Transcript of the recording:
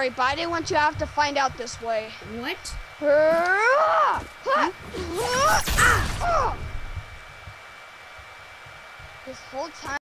sorry, but I didn't want you to have to find out this way. What? Ah! This whole time.